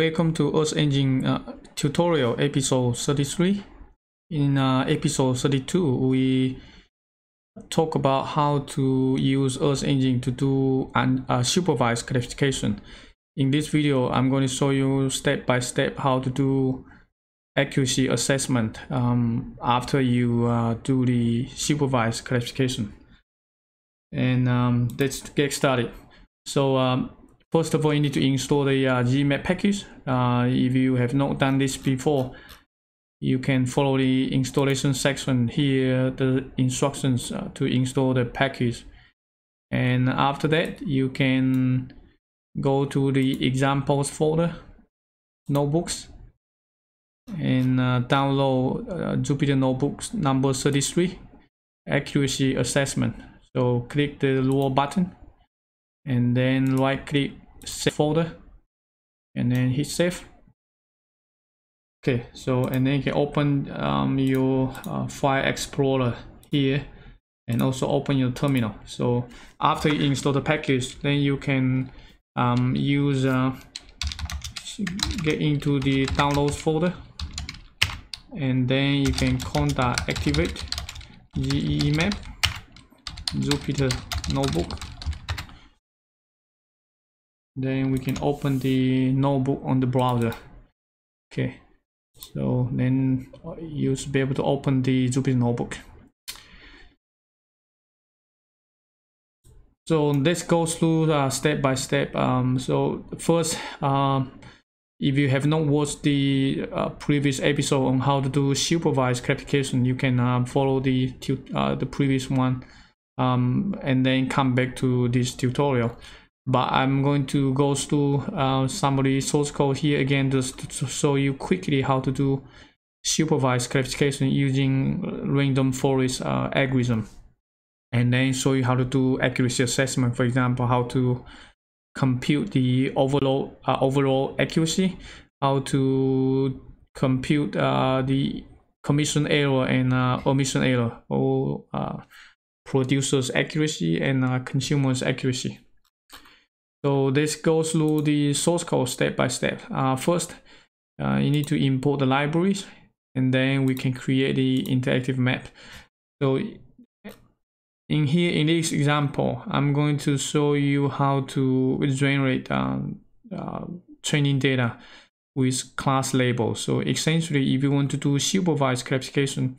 welcome to Earth Engine uh, tutorial episode 33. In uh, episode 32, we talk about how to use Earth Engine to do an uh, supervised classification. In this video, I'm going to show you step by step how to do accuracy assessment um, after you uh, do the supervised classification. And um, let's get started. So um, First of all, you need to install the uh, geemap package. Uh, if you have not done this before, you can follow the installation section here, the instructions uh, to install the package. And after that, you can go to the examples folder, notebooks, and uh, download uh, Jupyter Notebooks number 33, accuracy assessment. So click the lower button and then right click save folder. And then hit save. Okay so and then you can open um, your uh, file explorer here and also open your terminal. So after you install the package then you can um, use uh, get into the downloads folder. And then you can conda activate geemap Jupyter notebook then we can open the notebook on the browser. Okay. So then you should be able to open the Jupyter notebook. So let's go through uh, step by step. Um, so first um, if you have not watched the uh, previous episode on how to do supervised classification you can uh, follow the uh, the previous one um, and then come back to this tutorial but I'm going to go through uh, some of the source code here again just to show you quickly how to do supervised classification using random forest uh, algorithm. And then show you how to do accuracy assessment for example how to compute the overall uh, overall accuracy how to compute uh, the commission error and uh, omission error or uh, producers accuracy and uh, consumers accuracy so this goes through the source code step by step. Uh, first, uh, you need to import the libraries and then we can create the interactive map. So in here, in this example, I'm going to show you how to generate um, uh, training data with class labels. So essentially, if you want to do supervised classification,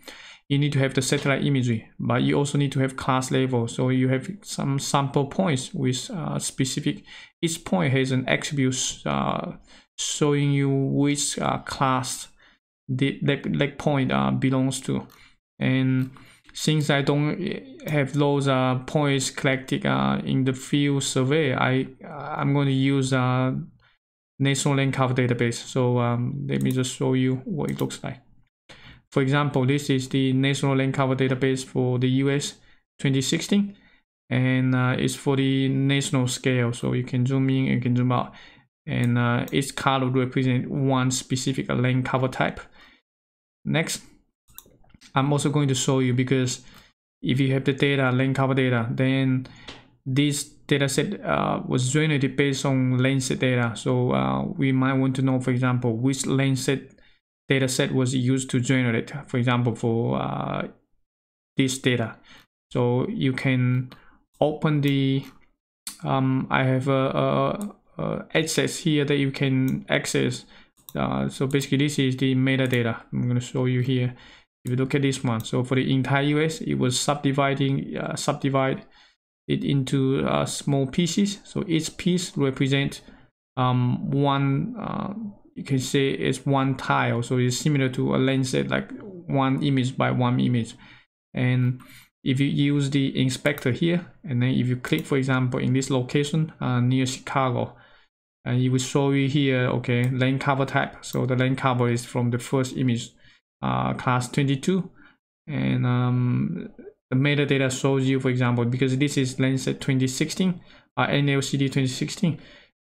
you need to have the satellite imagery, but you also need to have class label. So you have some sample points with uh, specific, each point has an attribute uh, showing you which uh, class the that, that point uh, belongs to. And since I don't have those uh, points collected in the field survey, I, I'm going to use National Land Cover database. So um, let me just show you what it looks like. For example, this is the National Land Cover Database for the US 2016 and uh, it's for the national scale. So you can zoom in, you can zoom out and uh, each color represent one specific land cover type. Next, I'm also going to show you because if you have the data, land cover data, then this data set uh, was generated based on Landsat data. So uh, we might want to know, for example, which Landsat data set was used to generate, for example, for uh, this data. So you can open the, um, I have a, a, a access here that you can access. Uh, so basically this is the metadata. I'm going to show you here. If you look at this one, so for the entire US, it was subdividing, uh, subdivide it into uh, small pieces. So each piece represent um, one uh, you can say it's one tile so it's similar to a Landsat like one image by one image. And if you use the inspector here and then if you click for example in this location uh, near Chicago and it will show you here okay land cover type. So the land cover is from the first image uh, class 22 and um, the metadata shows you for example because this is Landsat 2016 uh, NLCD 2016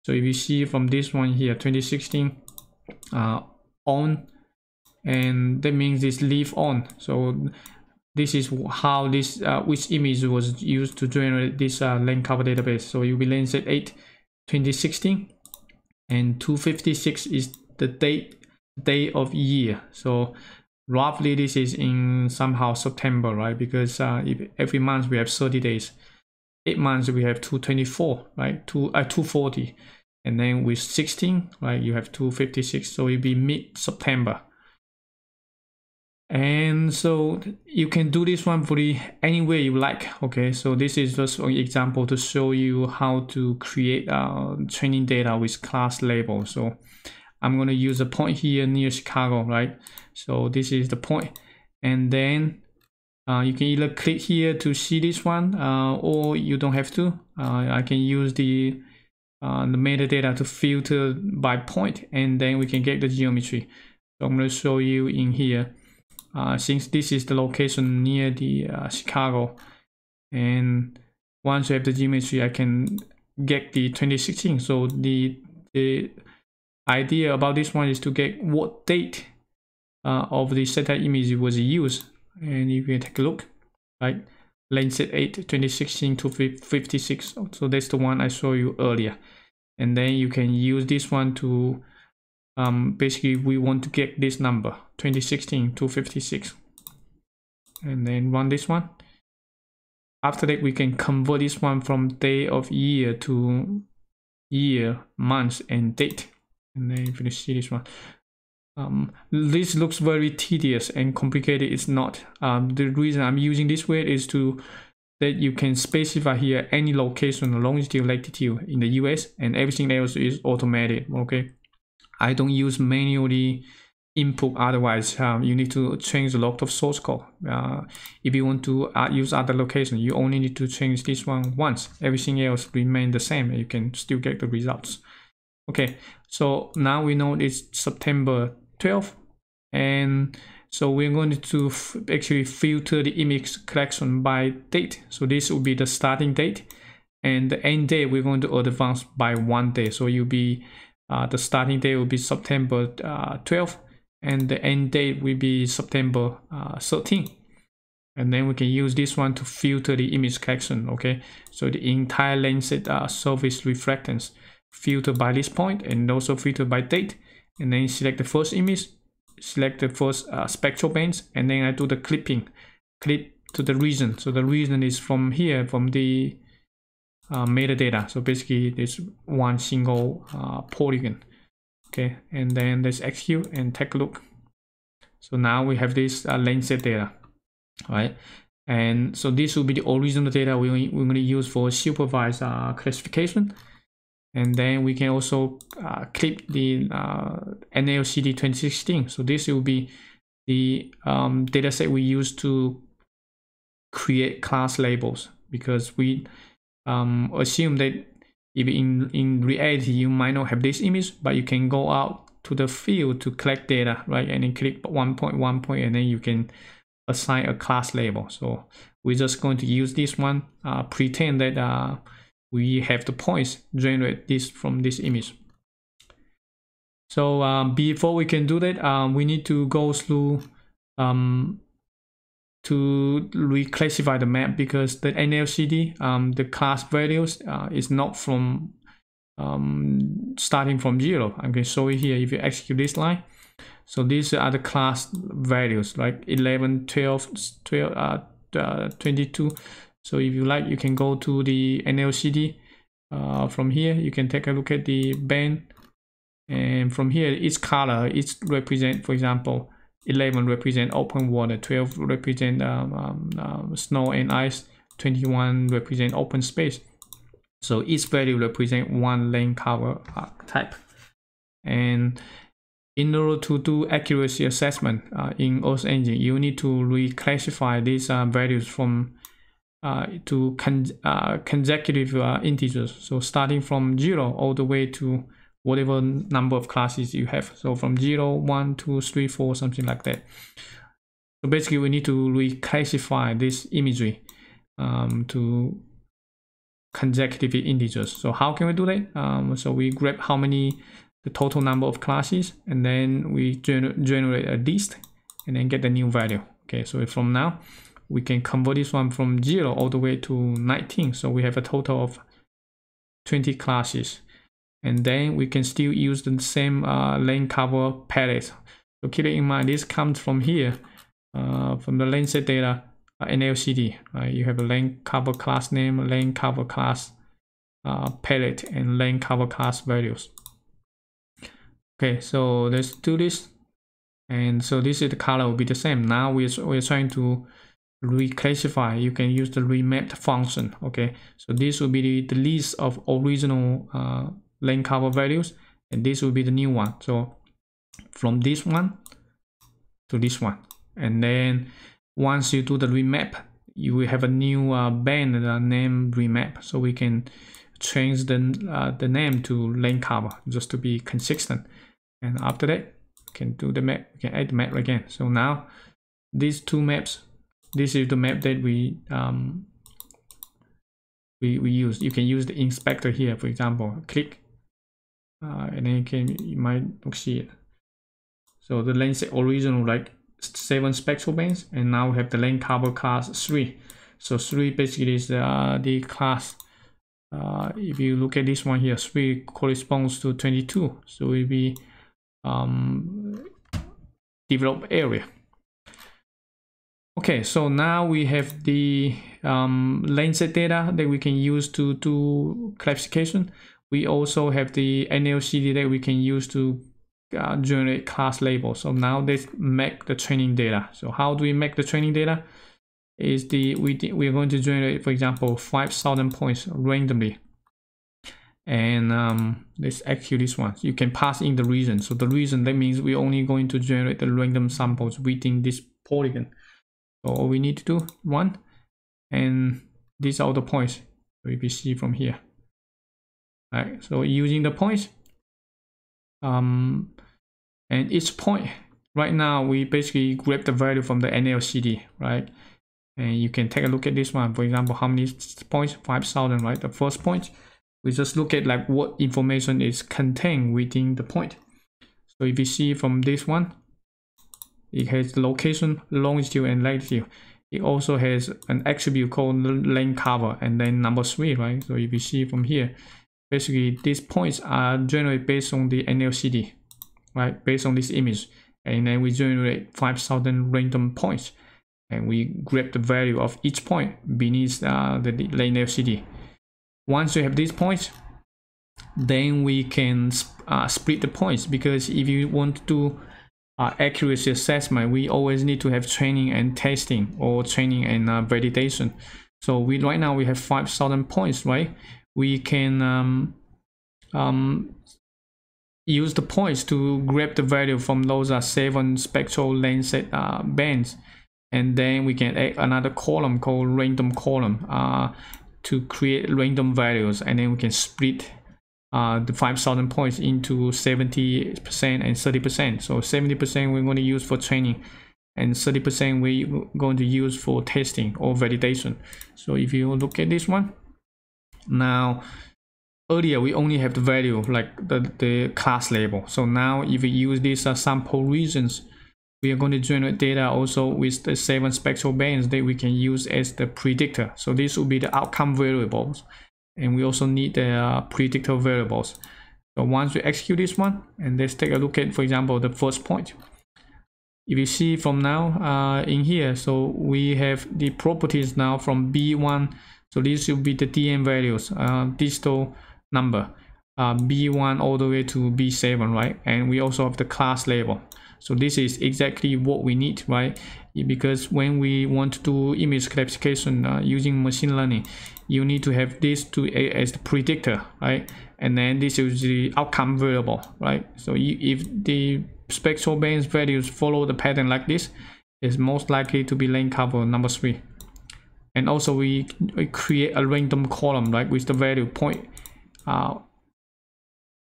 so if you see from this one here 2016 uh, on and that means this leaf on. So this is how this uh, which image was used to generate this uh, land cover database. So you'll be Landsat 8 2016 and 256 is the date day of year. So roughly this is in somehow September right? Because uh, if every month we have 30 days. Eight months we have 224 right? Two uh, 240 and then with 16 right you have 256 so it'll be mid-September. And so you can do this one fully any way you like okay? So this is just an example to show you how to create uh, training data with class label so I'm going to use a point here near Chicago right? So this is the point. And then uh, you can either click here to see this one uh, or you don't have to. Uh, I can use the uh, the metadata to filter by point and then we can get the geometry. So I'm going to show you in here. Uh, since this is the location near the uh, Chicago and once you have the geometry I can get the 2016 so the the idea about this one is to get what date uh, of the satellite image was used. And if you take a look right Landsat 8 2016 to 56 so that's the one I showed you earlier. And then you can use this one to um, basically we want to get this number 2016 to 56 and then run this one. After that we can convert this one from day of year to year month and date. And then if you see this one um, this looks very tedious and complicated. It's not. Um, the reason I'm using this way is to that you can specify here any location longitude latitude in the US and everything else is automated okay? I don't use manually input otherwise. Um, you need to change a lot of source code. Uh, if you want to uh, use other location you only need to change this one once. Everything else remain the same you can still get the results. Okay so now we know it's September 12th and so we're going to actually filter the image collection by date. So this will be the starting date and the end date we're going to advance by one day. So you'll be uh, the starting date will be September uh, 12th and the end date will be September uh, 13th and then we can use this one to filter the image collection okay? So the entire Landsat uh, surface reflectance filter by this point and also filter by date and then select the first image select the first uh, spectral bands and then I do the clipping clip to the region. So the region is from here from the uh, metadata. So basically this one single uh, polygon. Okay and then let's execute and take a look. So now we have this uh, Landsat data right? And so this will be the original data we, we're going to use for supervised uh, classification and then we can also uh, clip the uh, NLCD 2016 so this will be the um, dataset we use to create class labels. Because we um, assume that if in, in reality you might not have this image but you can go out to the field to collect data right? And then click one point one point and then you can assign a class label. So we're just going to use this one uh, pretend that uh, we have the points generate this from this image so um, before we can do that um, we need to go through um, to reclassify the map because the NLCD, um, the class values uh, is not from um, starting from zero. I'm going to show you here if you execute this line. So these are the class values like 11, 12, 12 uh, uh, 22. So if you like, you can go to the NLCD. Uh, from here, you can take a look at the band. And from here, each color, each represent, for example, 11 represent open water, 12 represent um, um, uh, snow and ice, 21 represent open space. So each value represent one land cover uh, type. And in order to do accuracy assessment uh, in Earth Engine, you need to reclassify these uh, values from uh, to con uh, consecutive uh, integers. So starting from zero all the way to whatever number of classes you have. So from 0, 1, 2, 3, 4, something like that. So basically we need to reclassify this imagery um, to consecutive integers. So how can we do that? Um, so we grab how many, the total number of classes, and then we gener generate a list and then get the new value. Okay, so from now, we can convert this one from 0 all the way to 19. So we have a total of 20 classes. And then we can still use the same uh, land cover palette. So keep it in mind this comes from here uh, from the Landsat data uh, NLCD right? You have a land cover class name land cover class uh, palette and land cover class values. Okay so let's do this. And so this is the color will be the same. Now we're, we're trying to reclassify. You can use the remap function okay? So this will be the, the list of original uh, land cover values and this will be the new one. So from this one to this one. And then once you do the remap you will have a new uh, band uh, name remap. So we can change the, uh, the name to land cover just to be consistent. And after that you can do the map. You can add the map again. So now these two maps this is the map that we um, we, we use. You can use the inspector here for example. Click uh, and then you can you might see it. So the lane original like seven spectral bands and now we have the land cover class three. So three basically is uh, the class uh, if you look at this one here three corresponds to 22 so it will be um, developed area Okay, so now we have the um, Landsat data that we can use to do classification. We also have the NLCD that we can use to uh, generate class labels. So now let's make the training data. So how do we make the training data? Is the we we're going to generate, for example, 5,000 points randomly. And um, let's execute this one. You can pass in the region. So the region that means we're only going to generate the random samples within this polygon. So all we need to do one, and these are the points. So you can see from here. All right. So using the points, um, and each point right now we basically grab the value from the NLCD, right? And you can take a look at this one. For example, how many points? 5,000, right? The first point, we just look at like what information is contained within the point. So if you see from this one, it has location, longitude, and latitude. It also has an attribute called land cover and then number three, right? So if you see from here, basically these points are generated based on the NLCD, right? Based on this image. And then we generate 5,000 random points and we grab the value of each point beneath uh, the lane LCD. Once you have these points, then we can uh, split the points because if you want to uh, accuracy assessment, we always need to have training and testing or training and uh, validation. So we right now we have 5,000 points, right? We can um, um, use the points to grab the value from those uh, seven spectral Landsat uh, bands. And then we can add another column called random column uh, to create random values. And then we can split uh, the 5,000 points into 70% and 30%. So 70% we're going to use for training and 30% we're going to use for testing or validation. So if you look at this one, now earlier we only have the value like the, the class label. So now if we use these uh, sample regions, we are going to generate data also with the seven spectral bands that we can use as the predictor. So this will be the outcome variables and we also need the uh, predictor variables. So once we execute this one, and let's take a look at, for example, the first point. If you see from now uh, in here, so we have the properties now from B1. So this will be the DN values, uh, digital number, uh, B1 all the way to B7, right? And we also have the class label. So this is exactly what we need, right? Because when we want to do image classification uh, using machine learning, you need to have this to as the predictor, right? And then this is the outcome variable, right? So if the spectral bands values follow the pattern like this, it's most likely to be land cover number three. And also we, we create a random column, right, with the value point uh,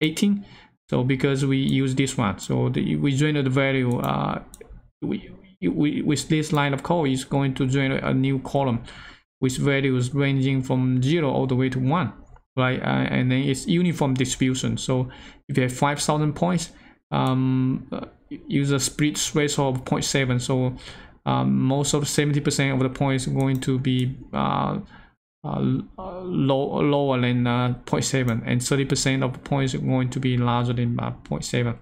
18 so because we use this one so the, we generate the value uh, we, we with this line of code is going to generate a new column with values ranging from 0 all the way to 1 right uh, and then it's uniform distribution so if you have 5000 points um, uh, use a split threshold of 0.7 so um, most of 70% of the points are going to be uh, uh, uh low, lower than uh, 0.7 and 30% of the points are going to be larger than uh, 0.7.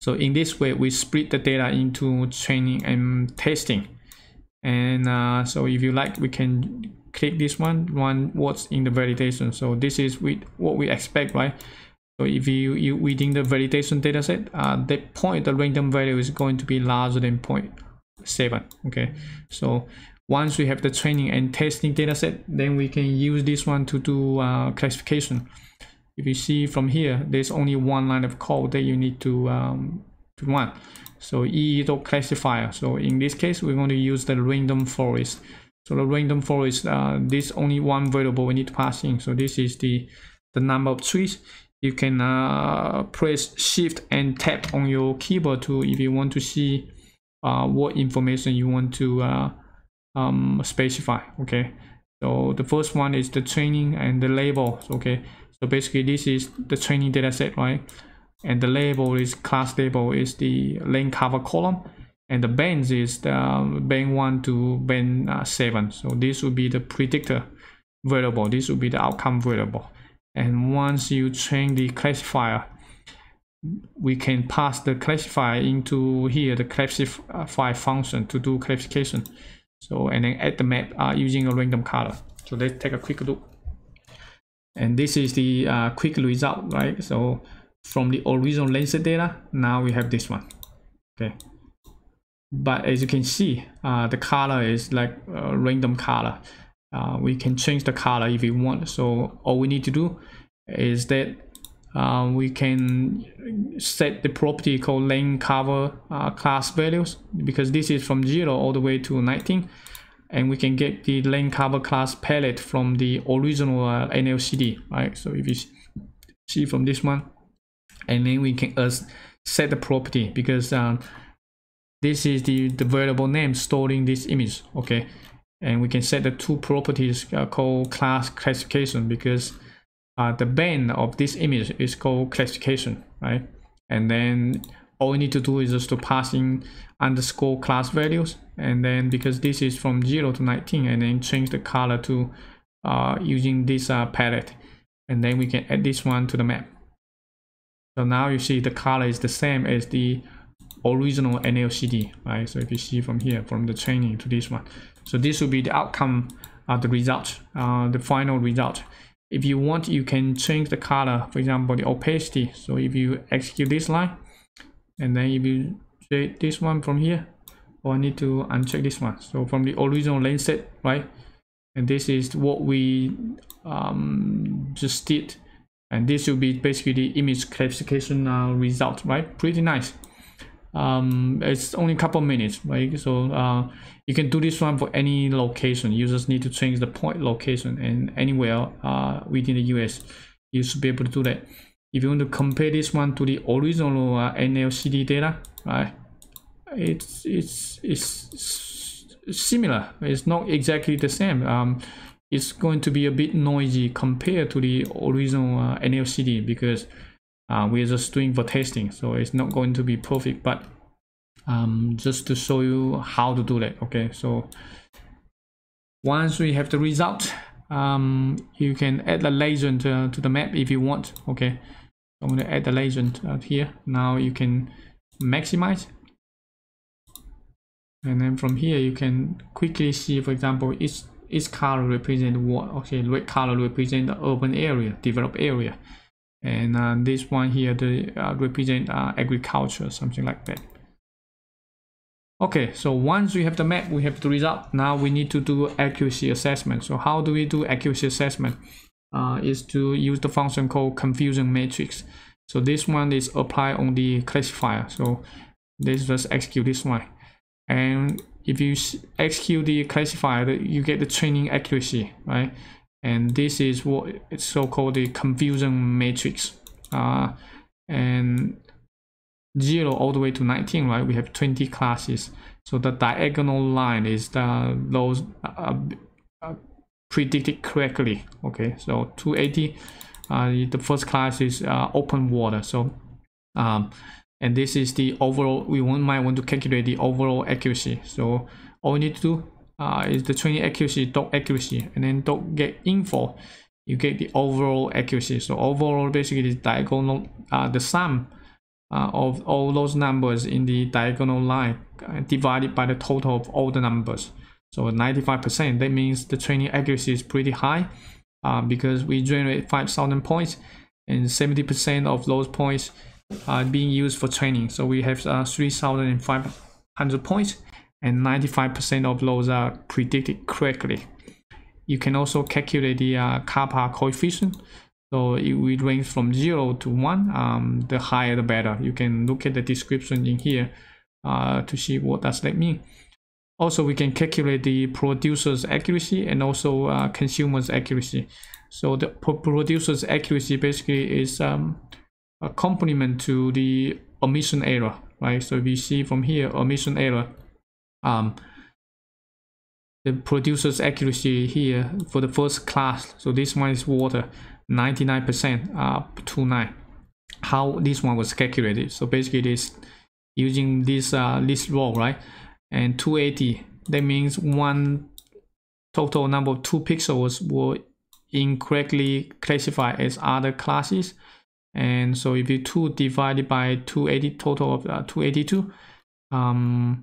So in this way, we split the data into training and testing. And uh, so if you like, we can click this one, one what's in the validation. So this is with what we expect, right? So if you, you within the validation dataset, uh, the point, the random value is going to be larger than 0.7, okay? So once we have the training and testing dataset, then we can use this one to do uh, classification if you see from here there's only one line of code that you need to um, to run so e dot classifier. So in this case we're going to use the random forest. So the random forest uh, this only one variable we need to pass in. So this is the the number of trees. You can uh, press shift and tab on your keyboard to if you want to see uh, what information you want to uh, um, specify okay? So the first one is the training and the label okay? So basically this is the training data set, right? And the label is class label is the land cover column and the bands is the band 1 to band uh, 7. So this will be the predictor variable. This will be the outcome variable. And once you train the classifier, we can pass the classifier into here, the classify function to do classification. So, and then add the map uh, using a random color. So let's take a quick look and this is the uh, quick result right so from the original Landsat data now we have this one. Okay. But as you can see uh, the color is like a random color. Uh, we can change the color if we want. So all we need to do is that uh, we can set the property called land cover uh, class values because this is from 0 all the way to 19 and we can get the land cover class palette from the original uh, NLCD, right? So if you see from this one, and then we can uh, set the property because um, this is the, the variable name storing this image, okay? And we can set the two properties uh, called class classification because uh, the band of this image is called classification, right? And then all we need to do is just to pass in underscore class values and then because this is from 0 to 19 and then change the color to uh, using this uh, palette and then we can add this one to the map so now you see the color is the same as the original NLCD right? So if you see from here from the training to this one. So this will be the outcome of the result uh, the final result. If you want you can change the color for example the opacity. So if you execute this line and then if you check this one from here or oh, I need to uncheck this one. So from the original Landsat right? And this is what we um, just did and this will be basically the image classification uh, result right? Pretty nice. Um, it's only a couple minutes right? So uh, you can do this one for any location. You just need to change the point location and anywhere uh, within the US you should be able to do that. If you want to compare this one to the original uh, NLCD data, right, it's, it's, it's similar. It's not exactly the same. Um, it's going to be a bit noisy compared to the original uh, NLCD because uh, we're just doing for testing. So it's not going to be perfect, but um, just to show you how to do that. Okay, so once we have the result, um, you can add a legend uh, to the map if you want. Okay, I'm going to add the legend out here. Now you can maximize. And then from here, you can quickly see, for example, each, each color represent what? Okay, red color represent the urban area, developed area. And uh, this one here, the uh, represent uh, agriculture, something like that. Okay, so once we have the map, we have the result. Now we need to do accuracy assessment. So how do we do accuracy assessment? uh, is to use the function called confusion matrix. So this one is applied on the classifier. So let's just execute this one. And if you execute the classifier, you get the training accuracy, right? And this is what it's so-called the confusion matrix. Uh, and 0 all the way to 19, right? We have 20 classes. So the diagonal line is the those uh, uh, predicted correctly okay so 280 uh, the first class is uh, open water so um, and this is the overall we want, might want to calculate the overall accuracy. So all we need to do uh, is the training accuracy dot accuracy and then dot get info. You get the overall accuracy. So overall basically the diagonal uh, the sum uh, of all those numbers in the diagonal line uh, divided by the total of all the numbers. So 95% that means the training accuracy is pretty high uh, because we generate 5000 points and 70% of those points are being used for training so we have uh, 3500 points and 95% of those are predicted correctly. You can also calculate the uh, kappa coefficient. So it will range from 0 to 1. Um, the higher the better. You can look at the description in here uh, to see what does that mean. Also, we can calculate the producer's accuracy and also uh, consumer's accuracy. So the producer's accuracy basically is um, a complement to the omission error, right? So we see from here, omission error um, the producer's accuracy here for the first class. So this one is water 99% up to 9 how this one was calculated. So basically it is using this uh, list row right? And 280 that means one total number of two pixels were incorrectly classified as other classes and so if you 2 divided by 280 total of uh, 282 um,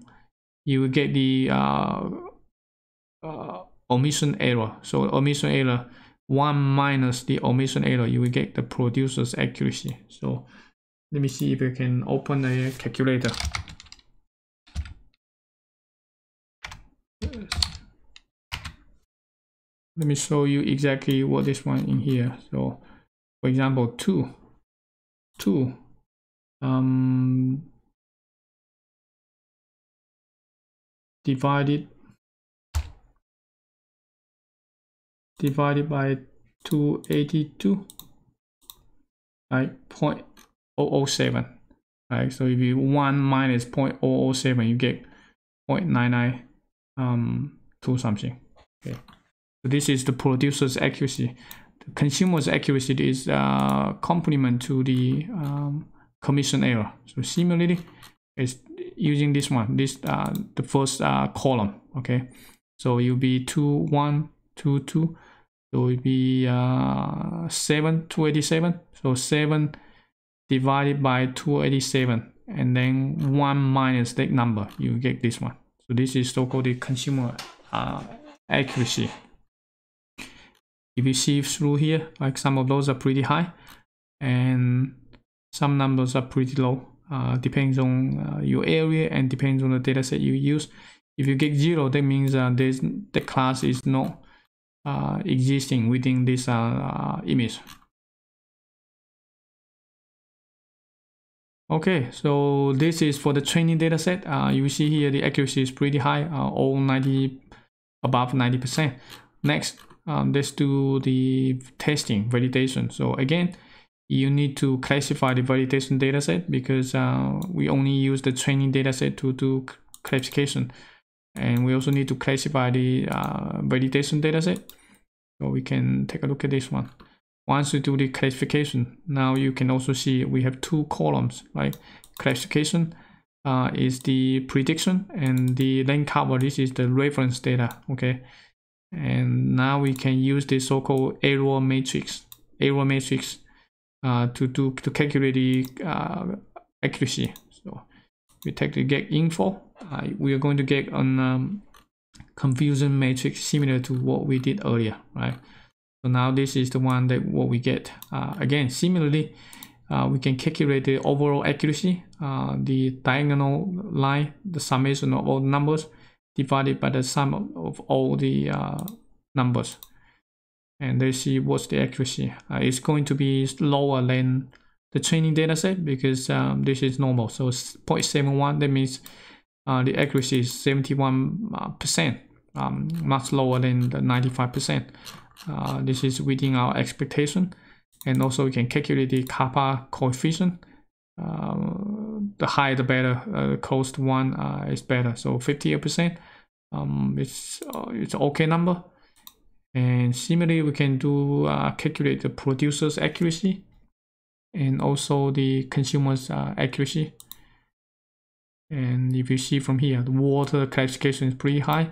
you will get the uh, uh, omission error. So omission error, 1 minus the omission error, you will get the producer's accuracy. So let me see if I can open a calculator. Let me show you exactly what this one in here. So for example, 2, 2, um, divided divided by 282 right 0.007 right? So if you 1 minus 0.007 you get 0.99 um to something okay? So this is the producer's accuracy consumer's accuracy is uh complement to the um, commission error. So similarly it's using this one this uh the first uh column okay? So you'll be two one two two. So it'll be uh 7 287 so 7 divided by 287 and then 1 minus that number you get this one. So this is so-called the consumer uh, accuracy if you see through here like some of those are pretty high and some numbers are pretty low uh, depends on uh, your area and depends on the dataset you use. If you get zero, that means uh, there's, the class is not uh, existing within this uh, uh, image. Okay, so this is for the training dataset. Uh, you see here the accuracy is pretty high, all 90 above 90%. Next, um, let's do the testing validation. So again, you need to classify the validation dataset because uh, we only use the training dataset to do classification. And we also need to classify the uh, validation dataset. So we can take a look at this one. Once you do the classification, now you can also see we have two columns, right? Classification uh, is the prediction and the land cover, this is the reference data, okay? And now we can use the so-called error matrix. Error matrix uh, to do to calculate the uh, accuracy. So we take the get info. Uh, we are going to get an um, confusion matrix similar to what we did earlier, right? So now this is the one that what we get. Uh, again, similarly, uh, we can calculate the overall accuracy, uh, the diagonal line, the summation of all numbers divided by the sum of, of all the numbers and they see what's the accuracy. Uh, it's going to be lower than the training dataset because um, this is normal. So 0.71, that means uh, the accuracy is 71%, uh, um, much lower than the 95%. Uh, this is within our expectation. And also we can calculate the kappa coefficient. Uh, the higher the better, uh, close to one uh, is better. So 50%, um, it's, it's an okay number. And similarly, we can do uh, calculate the producer's accuracy and also the consumer's uh, accuracy. And if you see from here, the water classification is pretty high.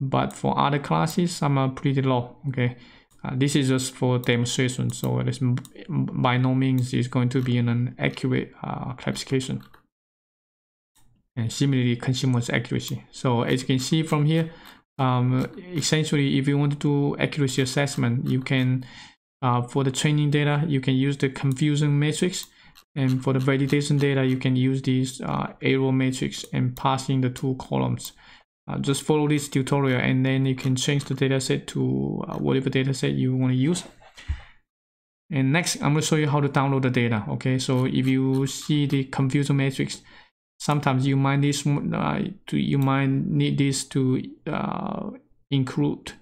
but for other classes some are pretty low okay uh, this is just for demonstration so it is by no means is going to be an accurate uh, classification and similarly consumers accuracy. So as you can see from here um, essentially if you want to do accuracy assessment you can uh, for the training data you can use the confusion matrix and for the validation data you can use this uh, error matrix and passing the two columns. Uh, just follow this tutorial and then you can change the dataset to uh, whatever dataset you want to use. And next i'm going to show you how to download the data okay? So if you see the confusion matrix sometimes you might need uh, to, you might need this to uh, include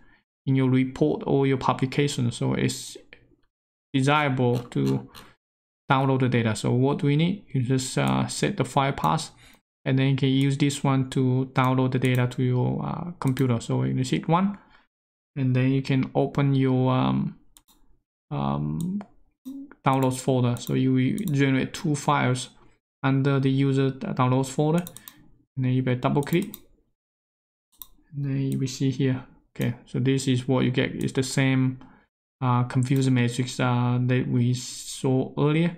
in your report or your publication. So it's desirable to download the data. So what do we need? You just uh, set the file path and then you can use this one to download the data to your uh, computer. So you hit one and then you can open your um, um, downloads folder. So you generate two files under the user downloads folder. And then you better double click. And then you will see here. Okay so this is what you get. It's the same uh, confusion matrix uh, that we saw earlier.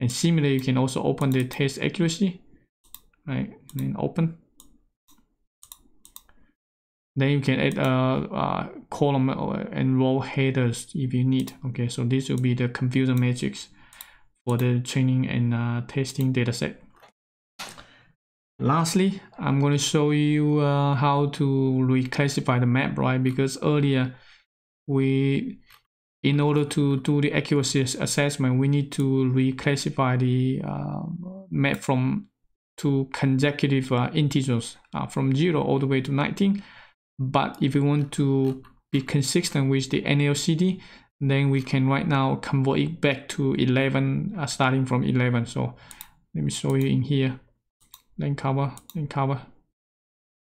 And similarly you can also open the test accuracy right? And then open. Then you can add a, a column and row headers if you need. Okay so this will be the confusion matrix for the training and uh, testing dataset. Lastly, I'm going to show you uh, how to reclassify the map, right? Because earlier, we, in order to do the accuracy assessment, we need to reclassify the uh, map from to consecutive uh, integers uh, from 0 all the way to 19. But if you want to be consistent with the NLCD, then we can right now convert it back to 11 uh, starting from 11 so let me show you in here. Then cover then cover.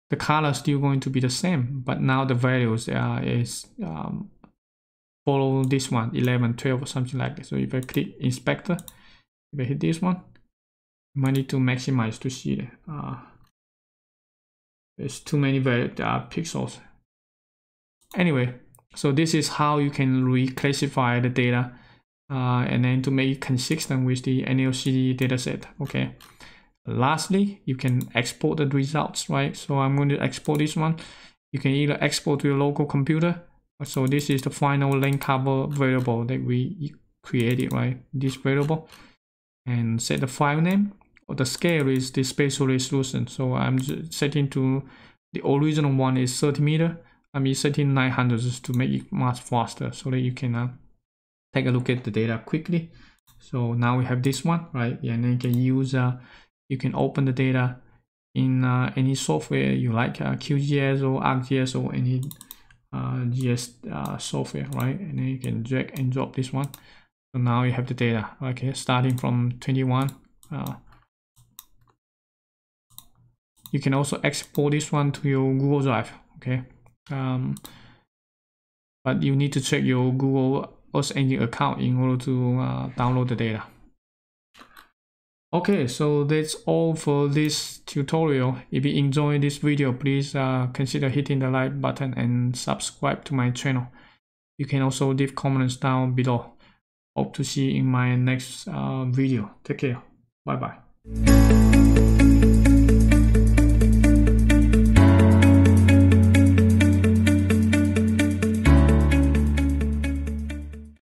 The color is still going to be the same but now the values uh, is um, follow this one 11 12 or something like that. So if i click inspector if i hit this one you might need to maximize to see it uh, there's too many uh, pixels. Anyway so this is how you can reclassify the data uh, and then to make it consistent with the NLCD dataset. Okay. Lastly, you can export the results, right? So I'm going to export this one. You can either export to your local computer. So this is the final land cover variable that we created, right? This variable and set the file name. Or the scale is the spatial resolution. So I'm setting to the original one is 30 meter I'm setting 900 just to make it much faster so that you can uh, take a look at the data quickly. So now we have this one, right? And then you can use, uh, you can open the data in uh, any software you like, uh, QGIS or ArcGIS or any uh, GIS uh, software, right? And then you can drag and drop this one. So now you have the data, okay, starting from 21. Uh, you can also export this one to your Google Drive, okay? Um, but you need to check your Google Earth Engine account in order to uh, download the data. Okay, so that's all for this tutorial. If you enjoyed this video, please uh, consider hitting the like button and subscribe to my channel. You can also leave comments down below. Hope to see you in my next uh, video. Take care. Bye bye.